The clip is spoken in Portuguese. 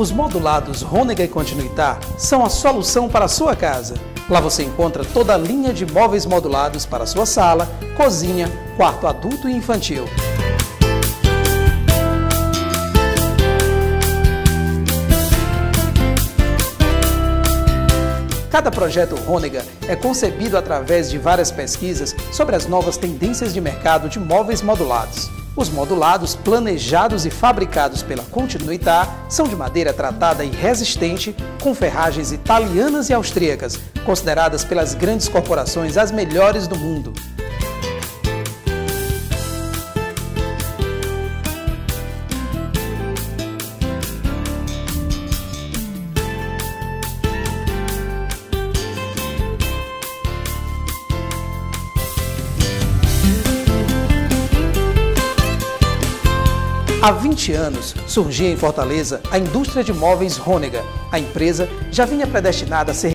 Os modulados Rônega e Continuitar são a solução para a sua casa. Lá você encontra toda a linha de móveis modulados para sua sala, cozinha, quarto adulto e infantil. Cada projeto Rônega é concebido através de várias pesquisas sobre as novas tendências de mercado de móveis modulados. Os modulados, planejados e fabricados pela Continuitar, são de madeira tratada e resistente, com ferragens italianas e austríacas, consideradas pelas grandes corporações as melhores do mundo. Há 20 anos surgia em Fortaleza a indústria de móveis Rônega. A empresa já vinha predestinada a ser